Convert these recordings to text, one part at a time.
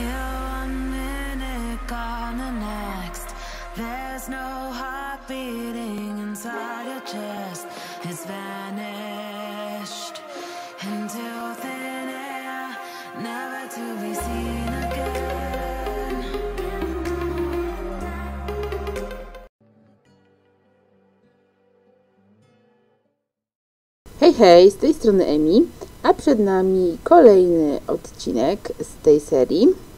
One minute, gone the next. There's no heart beating inside your chest. It's vanished into thin air, never to be seen again. Hej, hej, z tej strony Emi, a przed nami kolejny odcinek z tej serii.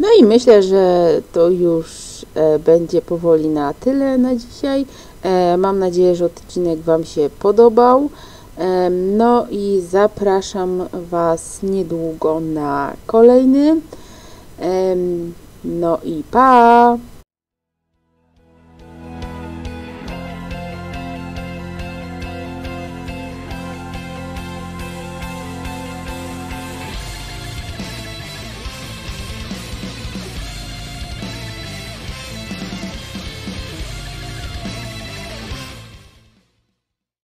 No i myślę, że to już e, będzie powoli na tyle na dzisiaj. E, mam nadzieję, że odcinek Wam się podobał. E, no i zapraszam Was niedługo na kolejny. No i pa!